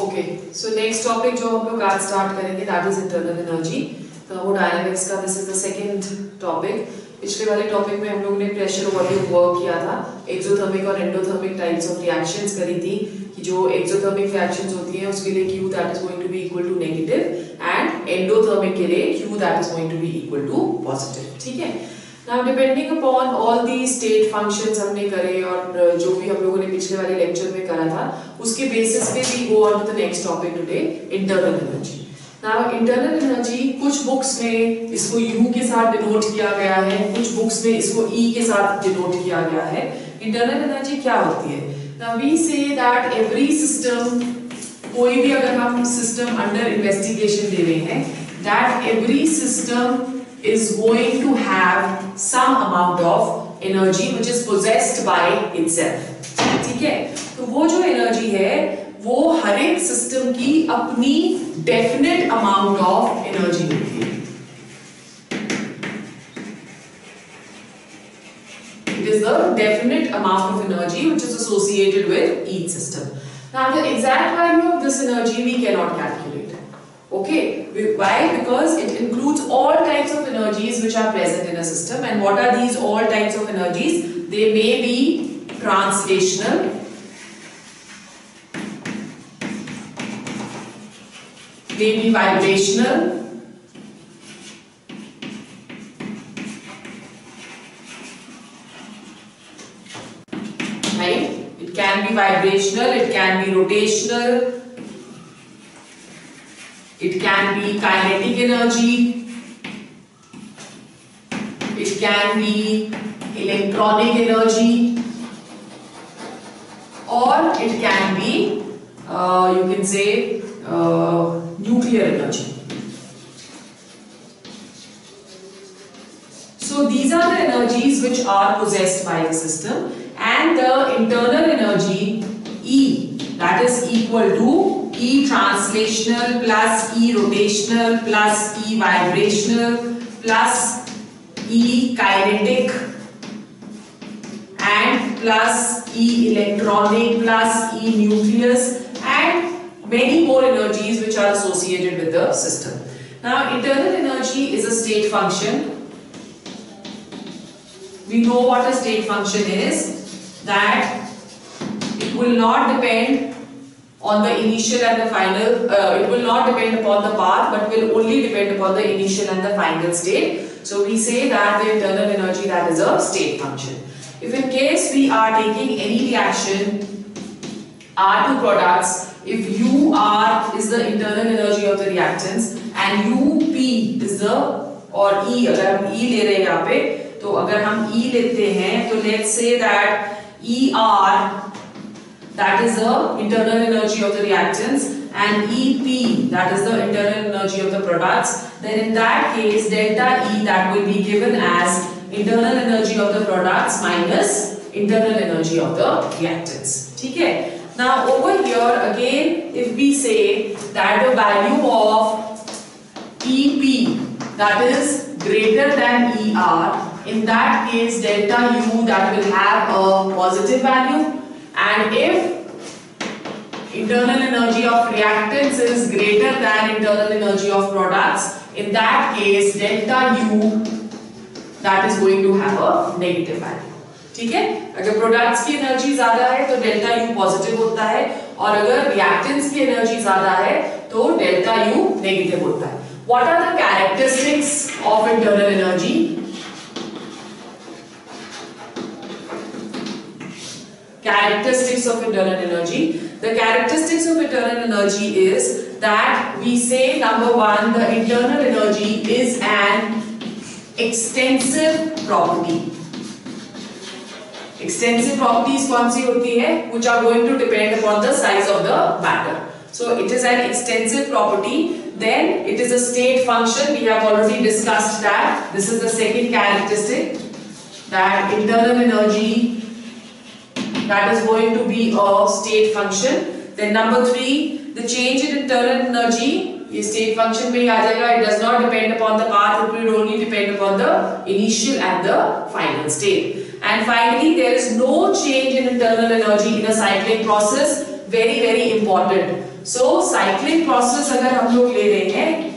Okay so next topic जो हम लोग आज स्टार्ट करेंगे that is internal energy thermodynamics का this is the second topic पिछले वाले टॉपिक में हम लोगों ने प्रेशर वॉल्यूम वर्क किया था. एक्सोथर्मिक और एंडोथर्मिक टाइप्स ऑफ़ रिएक्शंस करी थी, कि जो एक्सोथर्मिक रिएक्शंस होती हैं, उसके लिए Q that is going to be equal to negative and endothermic के लिए Q that is going to be equal to positive ठीक है? Now depending upon all the state functions हमने करे और जो भी हम लोगों ने पिछले वाले लेक्चर में करा था, उसके बेसिस पे we go on to the next topic today internal energy now internal energy कुछ बुक्स में इसको U के साथ डिनोट किया गया है, कुछ बुक्स में इसको E के साथ डिनोट किया गया है। इंटरनल एनर्जी क्या होती है? Now we say that every system कोई भी अगर हम सिस्टम अंडर इन्वेस्टिगेशन ले रहे हैं that every system is going to have some amount of energy which is possessed by itself ठीक है तो वो जो एनर्जी है वो हर एक सिस्टम की अपनी डेफिनेट अमाउंट ऑफ एनर्जी होती है It is the definite amount of energy which is associated with each system. Now the exact value of this energy we cannot calculate. Okay, why? Because it includes all types of energies which are present in a system. And what are these all types of energies? They may be translational, They may be vibrational, right? It can be vibrational, it can be rotational, it can be kinetic energy. It can be electronic energy. Or it can be, uh, you can say, uh, nuclear energy. So these are the energies which are possessed by the system and the internal energy E that is equal to E translational plus E rotational plus E vibrational plus E kinetic and plus E electronic plus E nucleus and many more energies which are associated with the system. Now internal energy is a state function. We know what a state function is that it will not depend on the initial and the final, uh, it will not depend upon the path but will only depend upon the initial and the final state. So we say that the internal energy that is a state function. If in case we are taking any reaction R two products, if UR is the internal energy of the reactants and UP is the और E अगर हम E ले रहे हैं यहाँ पे तो अगर हम E लेते हैं तो let's say that ER that is the internal energy of the reactants and EP that is the internal energy of the products then in that case delta E that will be given as internal energy of the products minus internal energy of the reactants. Okay. Now over here again if we say that the value of EP that is greater than ER in that case delta U that will have a positive value and if internal energy of reactants is greater than internal energy of products in that case delta U that is going to have a negative value ठीक है अगर products की energy ज़्यादा है तो delta U positive होता है और अगर रिएक्टेंट्स की एनर्जी ज़्यादा है तो डेल्टा यू नेगेटिव होता है what are the characteristics of internal energy characteristics of internal energy. The characteristics of internal energy is that we say number one, the internal energy is an extensive property. Extensive properties कौन सी होती है? Which are going to depend upon the size of the matter. So it is an extensive property. Then it is a state function. We have already discussed that. This is the second characteristic. That internal energy that is going to be a state function. Then number three, the change in internal energy, ये state function में ही आ जाएगा. It does not depend upon the path. It will only depend upon the initial and the final state. And finally, there is no change in internal energy in a cyclic process. Very very important. So cyclic process अगर हम लोग ले रहे हैं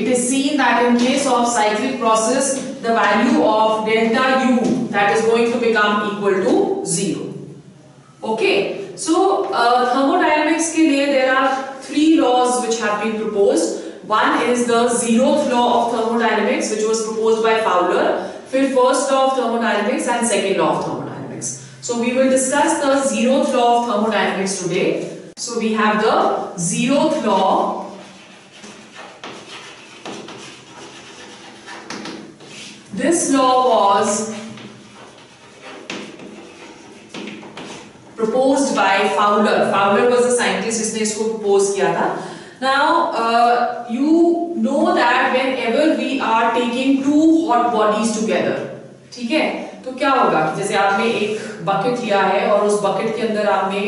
it is seen that in case of cyclic process the value of delta u that is going to become equal to zero. Okay. So uh, thermodynamics ke liye there are three laws which have been proposed. One is the zeroth law of thermodynamics which was proposed by fowler. फिर first law of thermodynamics and second law of thermodynamics. So we will discuss the zeroth law of thermodynamics today. So we have the zeroth law This law was proposed by Fowler. Fowler was a scientist जिसने इसको propose किया था. Now uh, you know that whenever we are taking two hot bodies together, ठीक है? तो क्या होगा जैसे आपने एक बकेट लिया है और उस बकेट के अंदर आपने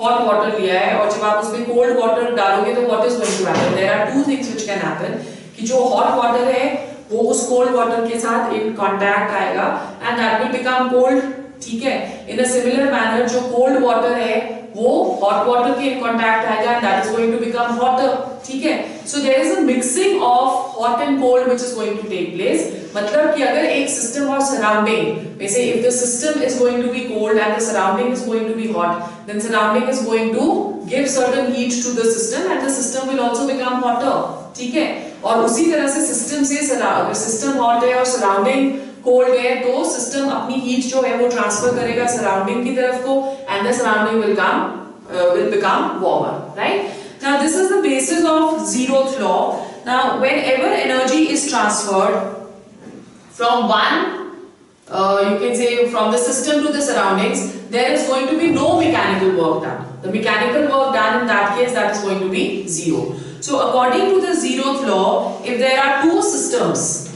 हॉट वाटर लिया है और जब आप उसमें कोल्ड वाटर डालोगे तो what is going to happen there are two things which can happen कि जो हॉट वाटर है वो उस कोल्ड वाटर के साथ इन कांटेक्ट आएगा and that will become cold ठीक है? इन अ सिमिलर मैनर जो कोल्ड वाटर है, वो हॉट वाटर के कांटेक्ट आएगा and that is going to become hotter ठीक है? So there is a mixing of hot and cold which is going to take place मतलब कि अगर एक सिस्टम और सराउंडिंग वैसे if the system is going to be cold and the surrounding is going to be hot then surrounding is going to give certain heat to the system and the system will also become hotter ठीक है? और उसी तरह से system से अगर system hot है और सराउंडिंग कोल्ड है तो सिस्टम अपनी हीट जो है वो ट्रांसफर करेगा सराउंडिंग की तरफ को and the surrounding will come will become warmer right now this is the basis of zeroth law now whenever energy is transferred from one uh, you can say from the system to the surroundings there is going to be no mechanical work done the mechanical work done in that case that is going to be zero so according to the zeroth law, if there are two systems,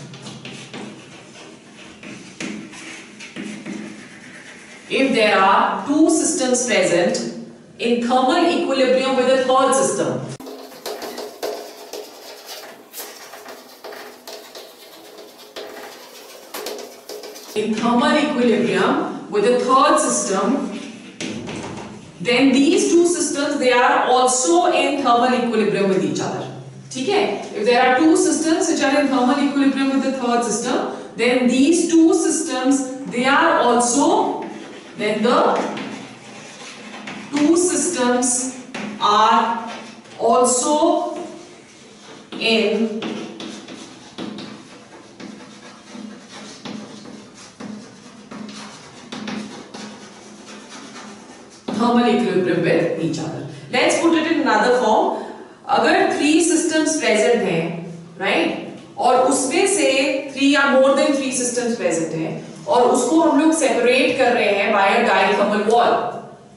if there are two systems present in thermal equilibrium with a third system. In thermal equilibrium with a third system, then these two systems, they are also in thermal equilibrium with each other. Okay? If there are two systems which are in thermal equilibrium with the third system, then these two systems, they are also then the two systems are also in thermal equilibrium with each other. Let's put it in another form. अगर three systems present हैं, right? और उसमें से three या more than three systems present हैं और उसको हम लोग सेपरेट कर रहे हैं a diathermal wall.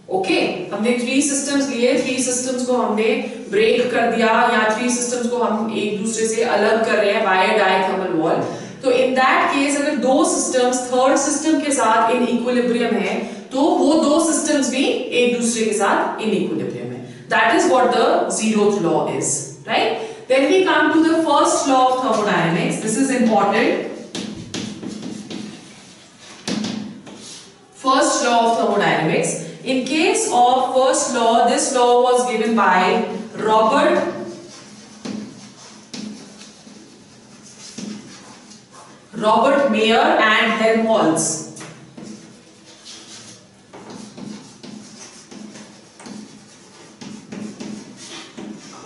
ओके हमने थ्री सिस्टम्स लिए थ्री सिस्टम्स को हमने ब्रेक कर दिया या थ्री सिस्टम्स को हम एक दूसरे से अलग कर रहे हैं बाय डायथर्मल वॉल तो इन दैट केस अगर दो सिस्टम्स थर्ड सिस्टम के साथ इन इक्विलिब्रियम है तो वो दो सिस्टम्स भी एक दूसरे के साथ इन इक्विलिब्रियम है. That is what the zeroth law is right then we come to the first law of thermodynamics this is important first law of thermodynamics in case of first law this law was given by robert robert mayer and helmholtz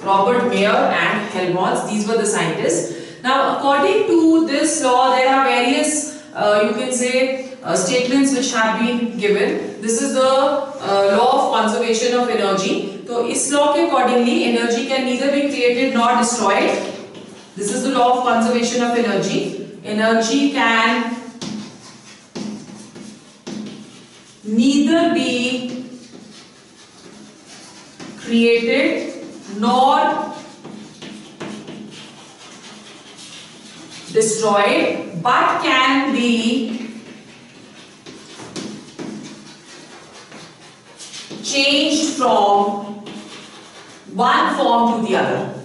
Robert Mayer and Helmholtz. These were the scientists. Now, according to this law, there are various, uh, you can say, uh, statements which have been given. This is the uh, law of conservation of energy. So, इस law के accordingly, energy can neither be created nor destroyed. This is the law of conservation of energy. Energy can neither be created nor destroyed but can be changed from one form to the other.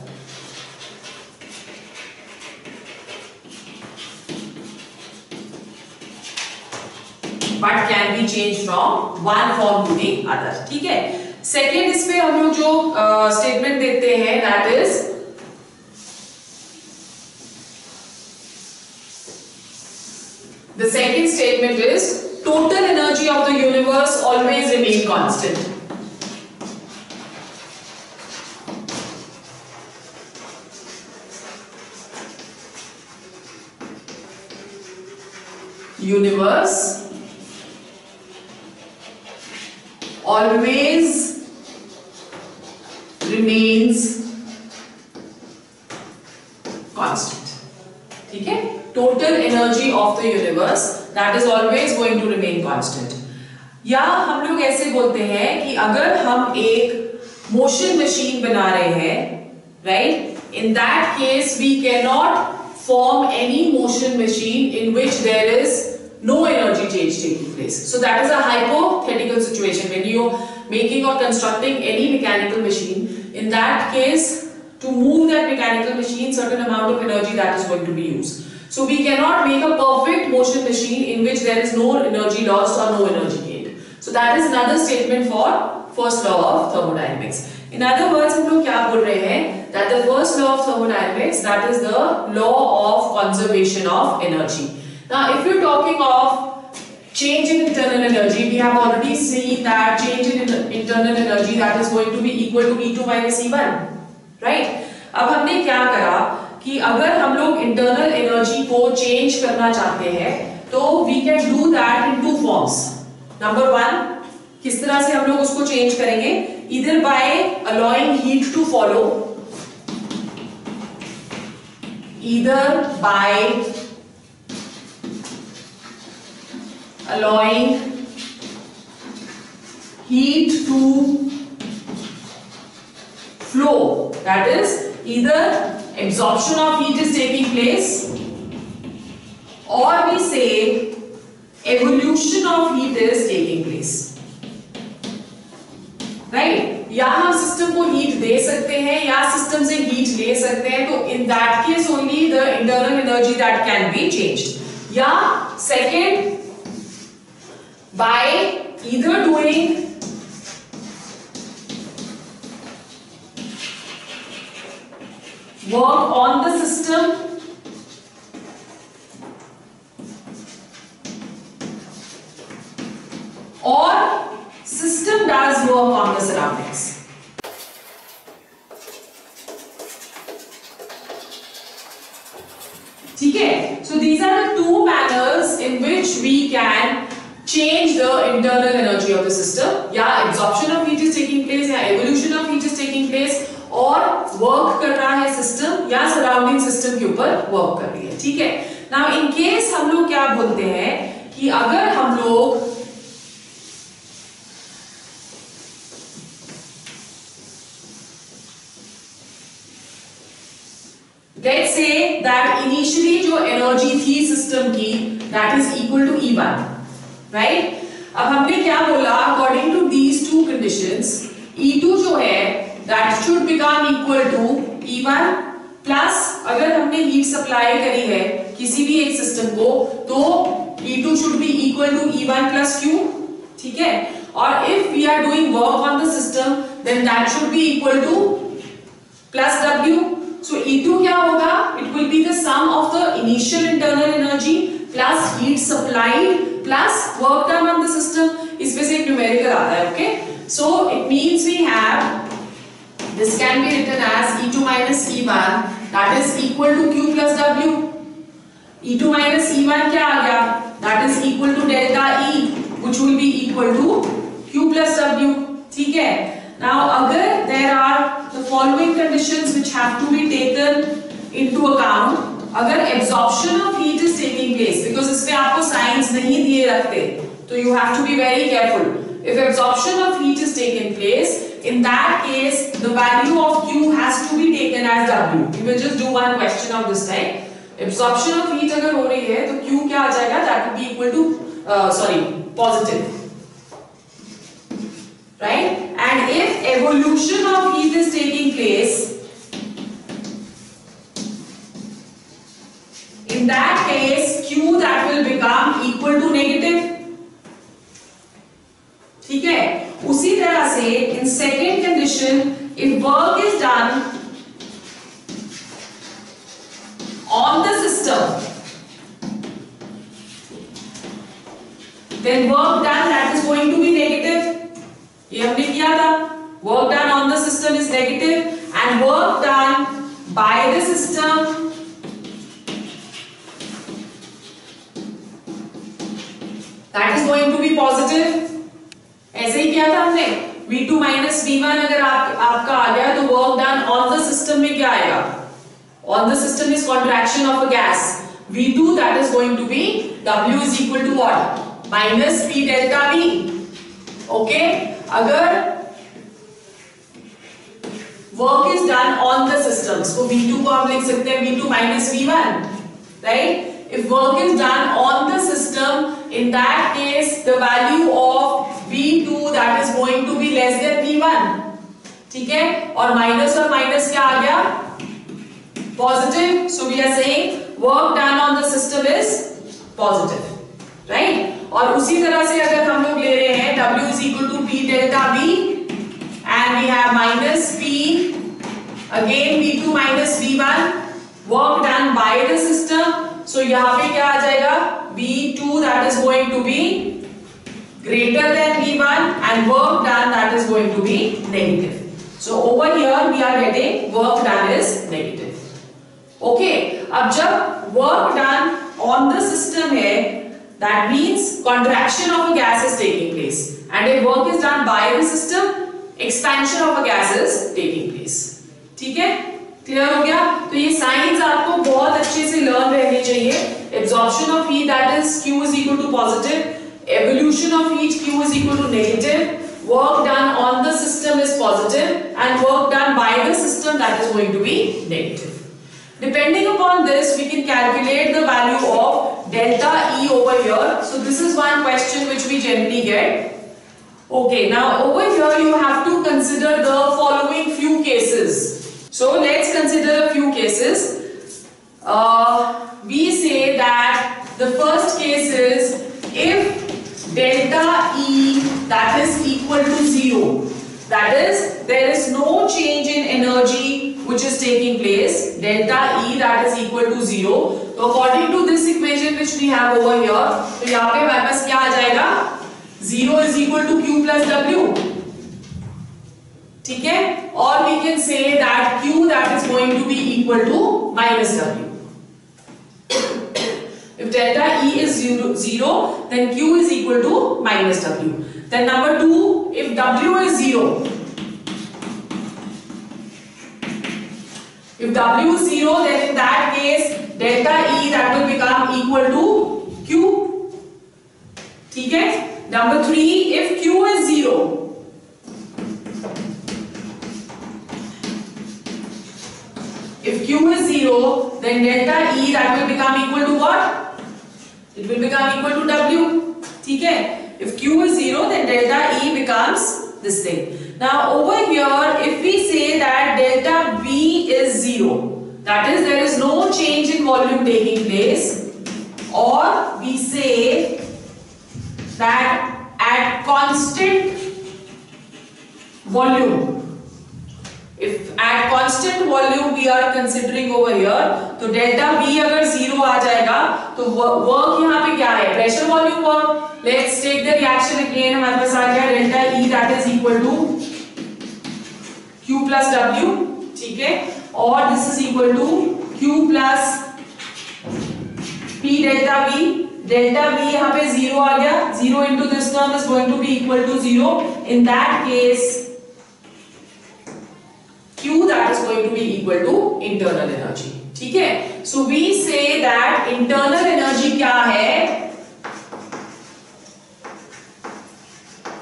But can be changed from one form to the other. ठीक है second इसमें हम लोग जो statement uh, देते हैं that is the second statement is total energy of the universe always remain constant. universe always remains constant ठीक है total energy of the universe that is always going to remain constant या हम लोग ऐसे बोलते हैं कि अगर हम एक मोशन मशीन बना रहे हैं right in that case we can not form any motion machine in which there is no energy change taking place. So that is a hypothetical situation when you're making or constructing any mechanical machine. In that case, to move that mechanical machine, certain amount of energy that is going to be used. So we cannot make a perfect motion machine in which there is no energy lost or no energy gained. So that is another statement for first law of thermodynamics. In other words, हम लोग क्या बोल रहे हैं that the first law of thermodynamics that is the law of conservation of energy. Now, if you're talking of change in internal energy, we have already seen that change in internal energy that is going to be equal to E2 minus E1, right? अब हमने क्या करा कि अगर हम लोग internal energy को change करना चाहते हैं तो we can do that in two forms number one किस तरह से हम लोग उसको चेंज करेंगे? इधर by allowing heat to follow इधर by allowing heat to flow. That is either absorption of heat is taking place or we say evolution of heat is taking place right या हम सिस्टम को heat दे सकते हैं या system से heat ले सकते हैं तो in that case only the internal energy that can be changed या second by either doing work on the system or system does work on the surroundings. क्या बोलते हैं कि अगर हम लोग let's say that initially जो energy थी system की, that is equal to E1 right अब हमने क्या बोला according to these two conditions E2 जो है that should become equal to E1 plus अगर हमने हीट सप्लाई करी है किसी भी एक सिस्टम को तो E2 should be equal to E1 plus Q ठीक है और if we are doing work on the system then that should be equal to plus W so E2 क्या होगा it will be the sum of the initial internal energy plus heat supplied plus work done on the system is basically numerical आता है okay so it means we have this can be written as E2 minus E1 that is equal to Q plus W E two minus E one क्या आ गया? That is equal to delta E which will be equal to Q plus W ठीक है? Now अगर there are the following conditions which have to be taken into account अगर absorption of heat is taking place because इसमें आपको signs नहीं दिए रखते तो you have to be very careful if absorption of heat is taking place, in that case, the value of q has to be taken as w. We will just do one question of this type absorption of heat अगर हो रही है तो Q क्या आ जाएगा? That be equal to sorry positive right and if evolution of heat is taking place in that case Q that will become equal to negative ठीक है? उसी तरह से in second condition if work is done on the system, then work done that is going to be negative. ये हमने किया था work done on the system is negative and work done by the system that is going to be positive ऐसे ही किया था हमने V2 minus V1 अगर आप आपका आ गया तो work done on the system में क्या आएगा on the system is contraction of a gas V2 that is going to be W is equal to what minus P delta V okay अगर work is done on the systems तो V2 को हम लिख सकते हैं V2 minus V1 right if work is done on the system in that case the value of V2 that is going to be less than V1 ठीक है और minus और माइनस क्या आ गया positive so we are saying work done on the system is positive right और उसी तरह से अगर हम लोग ले रहे हैं W is equal to P delta V and we have minus P again V2 minus V1 work done by the system so यहाँ पे क्या आ जाएगा V2 that is going to be greater than V1 and work done that is going to be negative. So over here we are getting work done is negative. Okay, अब जब work done on the system है that means contraction of a gas is taking place and if work is done by the system expansion of a gas is taking place. ठीक है clear हो गया तो ये science आपको बहुत अच्छे से लर्न रहनी चाहिए absorption of heat that is Q is equal to positive evolution of heat Q is equal to negative work done on the system is positive and work done by the system that is going to be negative depending upon this we can calculate the value of delta E over here. So this is one question which we generally get. Okay now over here you have to consider the following few cases. So let's consider a few cases. Uh, we say that the first case is if delta E that is equal to 0 that is no change in energy which is taking place delta E that is equal to 0 so according to this equation which we have over here तो यहाँ पे हमारे पास क्या आ जाएगा 0 is equal to Q plus W ठीक है और we can say that q that is going to be equal to minus w if delta e is zero, zero then q is equal to minus w then number 2 if w is 0 if w is 0 then in that case delta e that will become equal to q ठीक है number 3 if q is 0 If Q is 0, then delta E that will become equal to what? It will become equal to W. ठीक है? If Q is 0, then delta E becomes this thing. Now over here, if we say that delta V is 0, that is there is no change in volume taking place, or we say that at constant volume if at constant volume we are considering over here तो delta V अगर zero आ जाएगा तो work यहाँ पे क्या है? Pressure volume work let's take the reaction again हमारे पास आ गया delta E that is equal to Q plus W ठीक है? और this is equal to Q plus P delta V delta V यहाँ पे ज़ीरो आ गया. Zero into this term is going to be equal to zero in that case Q that is going to be equal to internal energy. ठीक है So we say that internal energy क्या है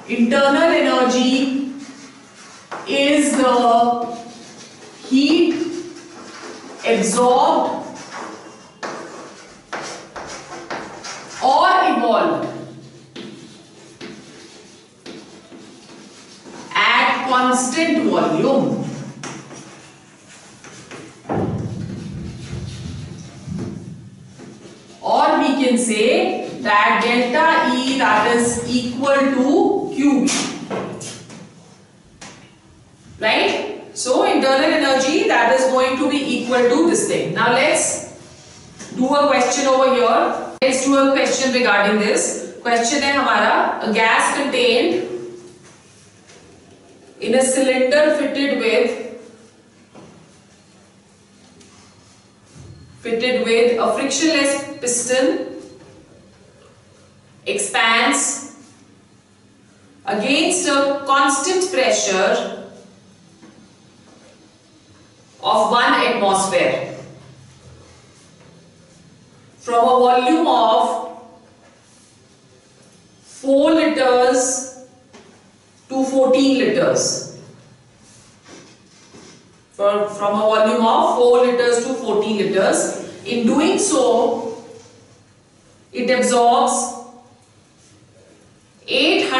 Internal energy is the heat absorbed or evolved at constant volume. equal to QB. right? So internal energy that is going to be equal to this thing. Now let's do a question over here. Let's do a question regarding this. Question है हमारा a gas contained in a cylinder fitted with fitted with a frictionless piston expands against a constant pressure of 1 atmosphere from a volume of 4 liters to 14 liters. For, from a volume of 4 liters to 14 liters. In doing so, it absorbs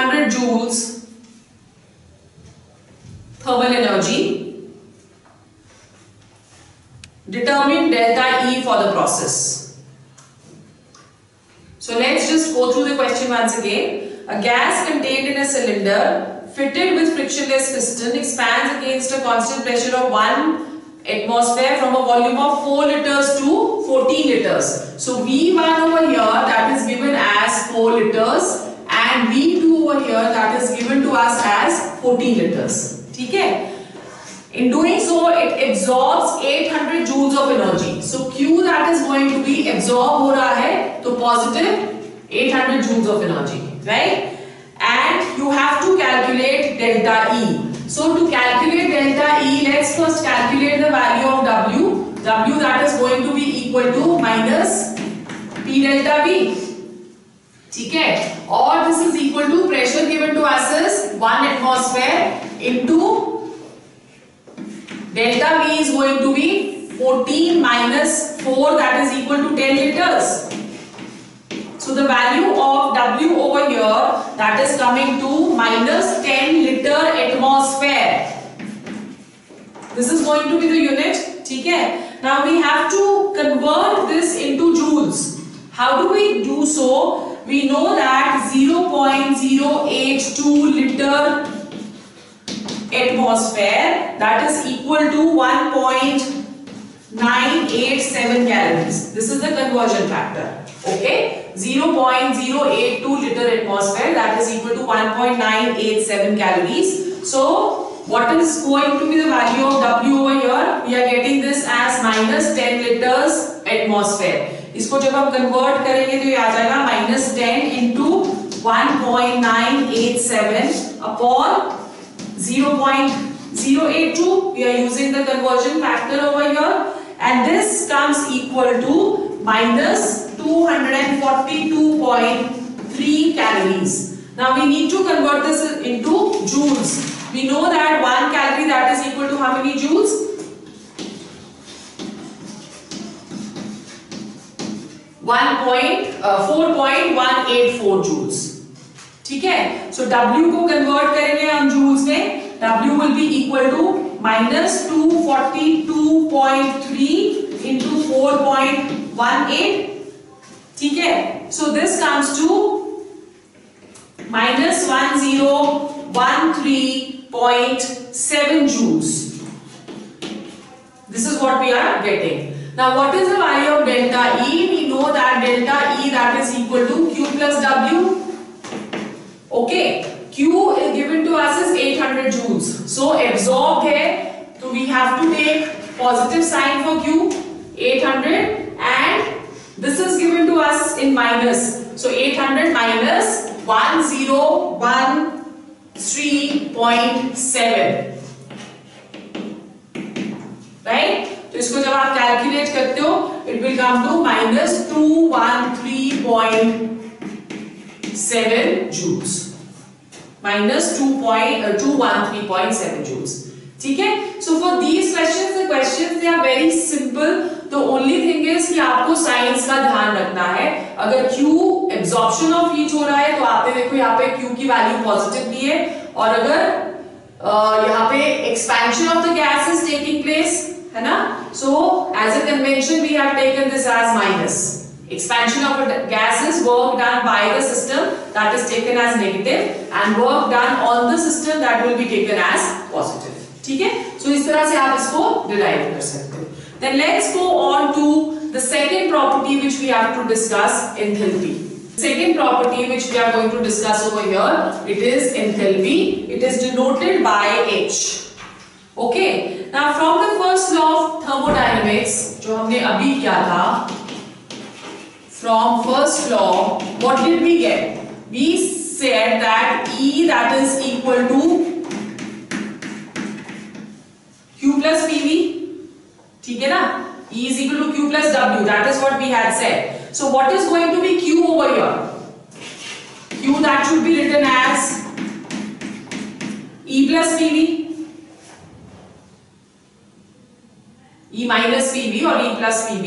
800 joules thermal energy. Determine delta E for the process. So let's just go through the question once again. A gas contained in a cylinder fitted with frictionless piston expands against a constant pressure of 1 atmosphere from a volume of 4 liters to 14 liters. So V1 over here that is given as 4 liters and V2 over here that is given to us as 14 liters. Okay? In doing so, it absorbs 800 joules of energy. So Q that is going to be absorbed हो रहा है तो positive 800 joules of energy, right? And you have to calculate delta E. So to calculate delta E, let's first calculate the value of W. W that is going to be equal to minus P delta V. ठीक है? और this is equal to pressure given to us one atmosphere into delta V is going to be 14 minus 4 that is equal to 10 litres so the value of W over here that is coming to minus 10 litre atmosphere this is going to be the unit ठीक है? Now we have to convert this into joules how do we do so we know that 0.082 liter atmosphere that is equal to 1.987 calories. This is the conversion factor. Okay. 0.082 liter atmosphere that is equal to 1.987 calories. So what is going to be the value of W over here? We are getting this as minus 10 liters atmosphere. इसको जब आप convert करेंगे तो ये आ जाएगा minus ten into one point nine eight seven upon zero point zero eight two we are using the conversion factor over your and this comes equal to minus two hundred and forty two point three calories Now, we need to convert this into joules. We know that one calorie that is equal to how many joules? 4.184 joules ठीक है? सो W को convert करेंगे हम joules में. W will be equal to minus two forty two point three into four point one eight ठीक है? So this comes to minus one zero one three point seven joules this is what we are getting Now what is the value of delta E? We know that delta E that is equal to Q plus W. Okay, Q is given to us is 800 joules. So absorbed here, so we have to take positive sign for Q, 800 and this is given to us in minus. So 800 minus 1013.7. Right? तो इसको जब आप calculate करते हो it will come to minus two one three point seven joules minus two point two one three point seven joules ठीक है? So for these question question they are very simple the only thing is कि आपको science का ध्यान रखना है। अगर Q absorption of heat हो रहा है तो आपने देखो यहाँ पे Q की वैल्यू पॉजिटिव दी है। और अगर uh, यहाँ पे expansion of the gas is taking place है ना so as a convention we have taken this as minus expansion of a gas is work done by the system that is taken as negative and work done on the system that will be taken as positive ठीक है सो so, इस तरह से आप इसको derive कर सकते हो then let's go on to the second property which we have to discuss enthalpy second property which we are going to discuss over here it is enthalpy it is denoted by h okay now from the first law of thermodynamics जो हमने अभी किया था from first law what did we get we said that e that is equal to q plus pv ठीक है ना E is equal to Q plus W. That is what we had said. So what is going to be Q over here? Q that should be written as E plus PV. E minus PV और E plus PV.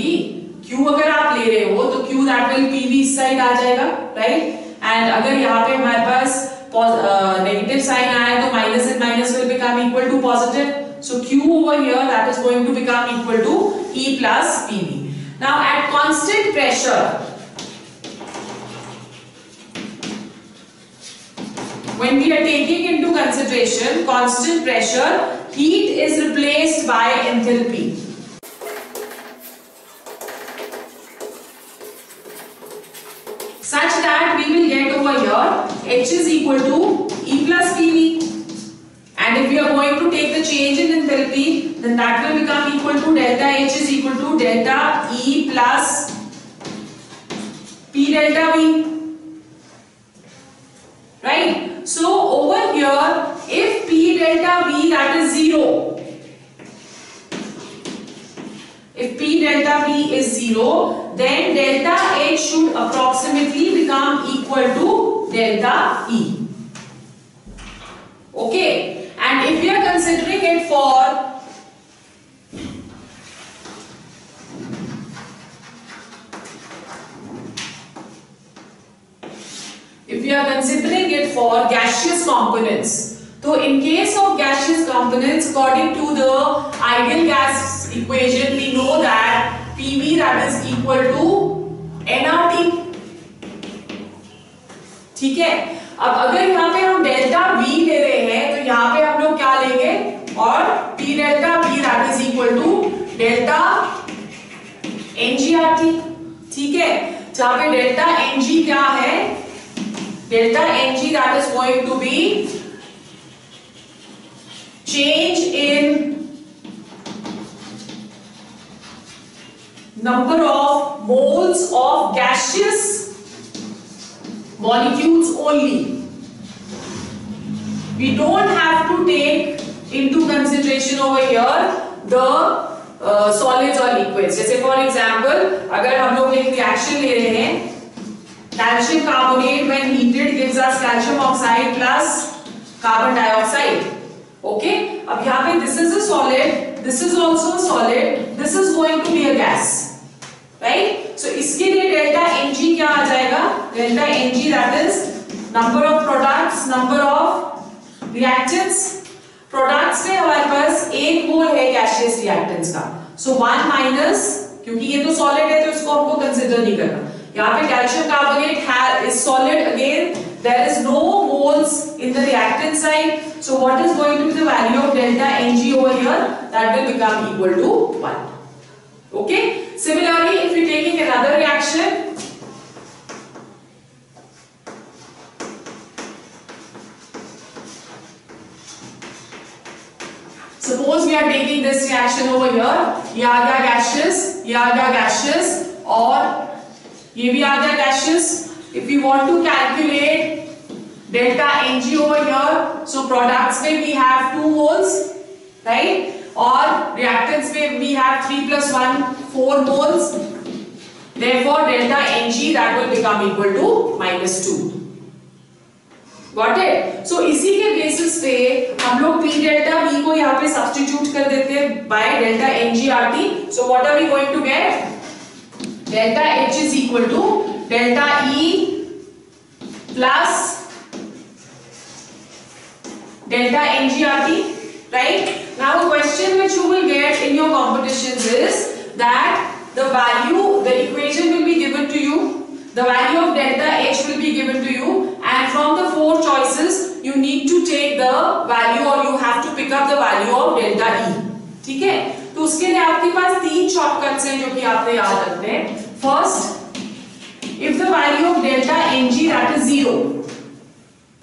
Q अगर आप ले रहे हो तो Q that will PV इस side आ जाएगा right? And अगर यहाँ पे हमारे पास नेगेटिव साइन आया तो minus and minus will become equal to positive. So Q over here that is going to become equal to E plus PV. Now at constant pressure, when we are taking into consideration constant pressure, heat is replaced by enthalpy. Such that we will get over here H is equal to E plus PV. And if we are going to take the change in enthalpy, then that will become equal to delta H is equal to delta E plus P delta V. Right? So over here, if P delta V that is 0, if P delta V is 0, then delta H should approximately become equal to delta E. Okay. And if we are considering it for if we are considering it for gaseous components so in case of gaseous components according to the ideal gas equation we know that PV that is equal to nRT ठीक है? अब अगर यहाँ पे हम delta V ले रहे हैं तो यहाँ पे हम लोग क्या लेंगे? और P delta V that is equal to delta NGRT ठीक है? जहाँ पे डेल्टा NG क्या है? Delta NG that is going to be change in number of moles of gaseous molecules only. We don't have to take into consideration over here the uh, solids or liquids. जैसे for example, अगर हम लोग एक reaction ले रहे हैं, calcium carbonate when heated gives us calcium oxide plus carbon dioxide. Okay? अब यहाँ पे this is a solid, this is also a solid, this is going to be a Right? So इसके लिए delta Ng क्या आ जाएगा? Delta Ng that is number of products, number of reactants. Products में हमारे पास एक मोल है gaseous reactants का. So one minus क्योंकि ये तो solid है तो इसको हमको consider नहीं करना. यहाँ पे calcium carbonate is solid again. There is no moles in the reactant side. So what is going to be the value of delta Ng over here? That will become equal to 1. Okay. Similarly, if we are taking another reaction, suppose we are taking this reaction over here, ये आ गया gaseous, ये आ गया gaseous और ये भी आ गया gaseous. If we want to calculate delta Ng over here, so products में we have two moles, right? और reactants में we have 3 plus 1 4 moles therefore delta Ng that will become equal to minus 2 got it so इसी के basis पे हम लोग p delta v को यहाँ पे substitute कर देते हैं by delta Ng NgRT so what are we going to get delta H is equal to delta E plus delta Ng NgRT right now a question which you will get in your competitions is that the value the equation will be given to you the value of delta h will be given to you and from the four choices you need to take the value or you have to pick up the value of delta E ठीक है तो उसके लिए आपके पास तीन shortcuts हैं जो कि आपने याद रखने हैं first if the value of delta Ng that is zero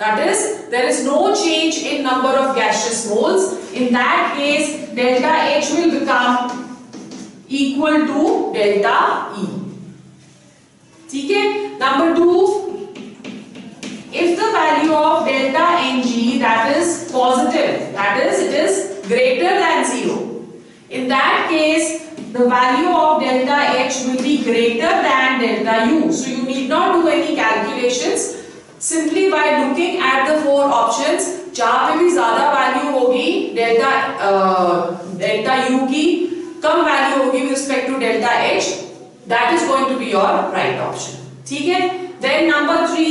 that is there is no change in number of gaseous moles in that case delta H will become equal to delta E ठीक है number two if the value of delta Ng that is positive that is it is greater than 0 in that case the value of delta H will be greater than delta U so you need not do any calculations Simply by looking at the four option जहाँ पे भी ज़्यादा value होगी delta delta U की, कम value होगी respect to delta H that is going to be your right option ठीक है? Then number three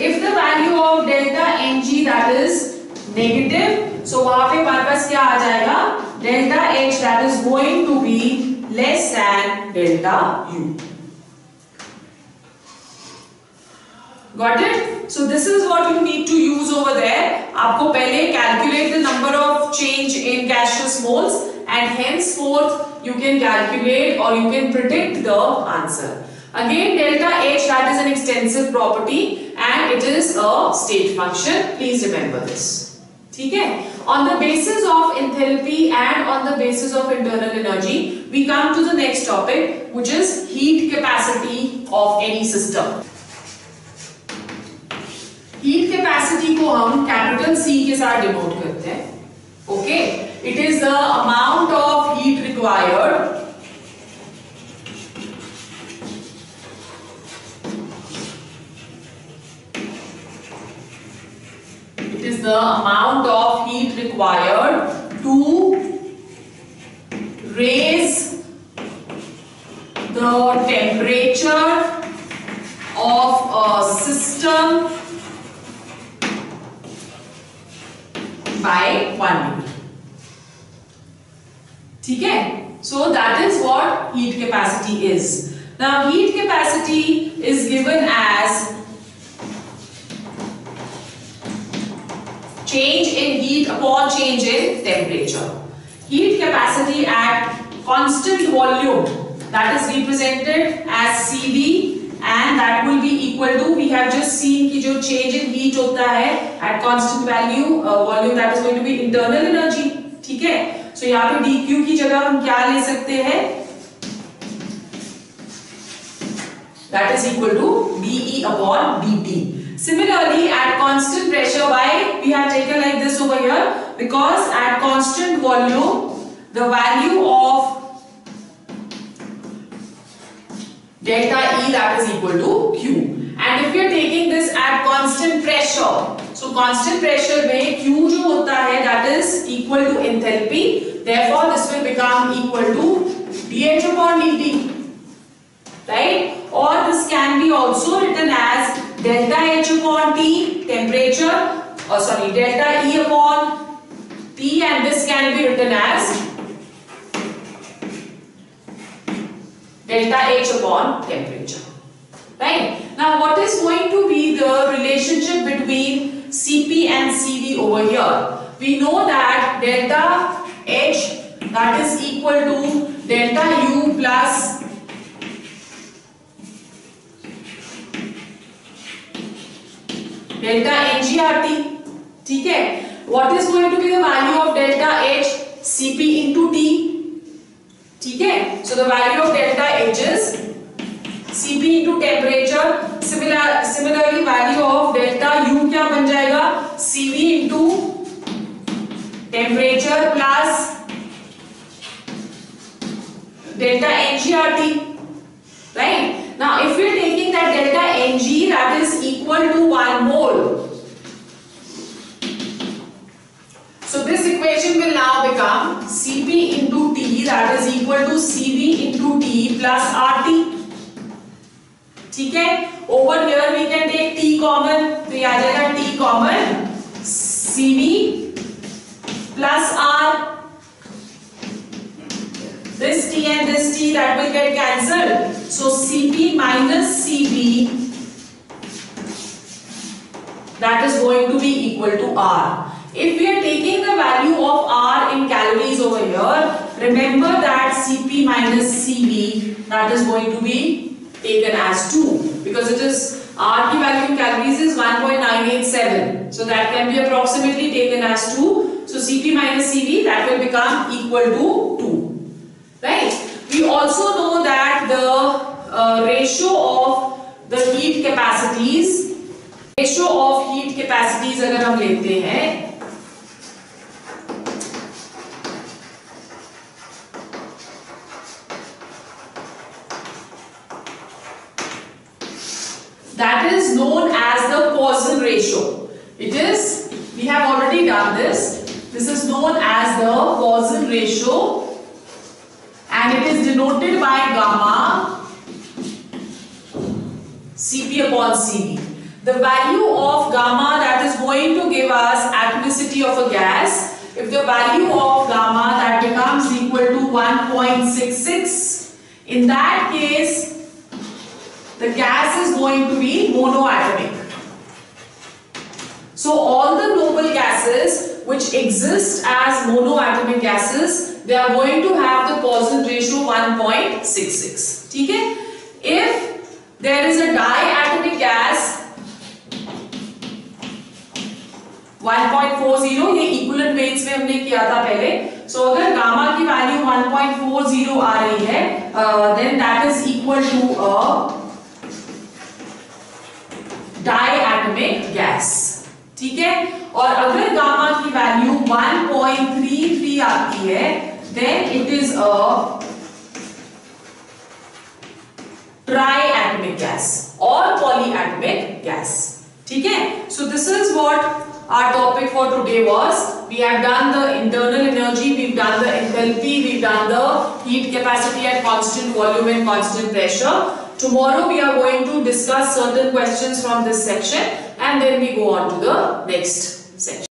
if the value of delta N G that is negative so वहाँ पे पास क्या आ जाएगा? Delta H that is going to be less than delta U got it so this is what you need to use over there आपको पहले calculate the number of change in gaseous moles and henceforth you can calculate or you can predict the answer Again delta H that is an extensive property and it is a state function. Please remember this. ठीक है On the basis of enthalpy and on the basis of internal energy, we come to the next topic which is heat capacity of any system. heat capacity को हम capital C के साथ denote करते हैं okay it is the amount of heat required it is the amount of heat required to raise the temperature of a system by 1 degree. ठीक है so that is what heat capacity is now heat capacity is given as change in heat upon change in temperature. Heat capacity at constant volume that is represented as CV and that will be equal to we have just seen कि जो change in heat होता है at constant value volume that is going to be internal energy ठीक है सो so, यहाँ पे dQ Q की जगह हम क्या ले सकते हैं that is equal to dE upon dt. Similarly, at constant pressure, why we have taken like this over here? Because at constant volume, the value of delta E that is equal to Q. And if we are taking this at constant pressure, so constant pressure में Q जो होता है that is equal to enthalpy. Therefore, this will become equal to dH upon dt. Right? Or this can be also written as delta H upon T temperature or sorry delta E upon T and this can be written as delta H upon temperature right now what is going to be the relationship between Cp and Cv over here we know that delta H that is equal to delta U plus delta NGRT ठीक है what is going to be the value of delta H Cp into T ठीक है so the value of delta H is Cp into temperature similar similarly value of delta U क्या बन जाएगा Cv into temperature plus delta NGRT right now if we are taking that delta Ng that is equal to 1 mole so this equation will now become Cp into T that is equal to Cv into T plus RT ठीक है over here we can take T common तो ये आ जाएगा T common Cv plus R this T and this T that will get cancelled. So Cp minus Cv that is going to be equal to R. If we are taking the value of R in calories over here, remember that Cp minus Cv that is going to be taken as 2 because it is R ki value in calories is 1.987. So that can be approximately taken as 2. So Cp minus Cv that will become equal to 2. Right? We also know that the uh, ratio of the heat capacities ratio of heat capacities अगर हम लेते हैं that is known as the Poisson ratio. It is, we have already done this. This is known as the Poisson ratio and it is denoted by gamma Cp upon Cv. The value of gamma that is going to give us atomicity of a gas, if the value of gamma that becomes equal to 1.66, in that case the gas is going to be monoatomic. So all the noble gases which exist as monoatomic gases, they are going to have the Poisson ratio 1.66. Okay? If there is a diatomic gas 1.40 ये equivalent weights में हमने किया था पहले सो so, अगर gamma की value 1.40 आ रही है then that is equal to a diatomic gas ठीक है? और अगर गामा की वैल्यू 1.33 आती है then it is a triatomic gas और पॉलीएटॉमिक गैस ठीक है? So this is what our topic for today was we have done the internal energy we've done the enthalpy we've done the heat capacity at constant volume and constant pressure Tomorrow we are going to discuss certain questions from this section and then we go on to the next section.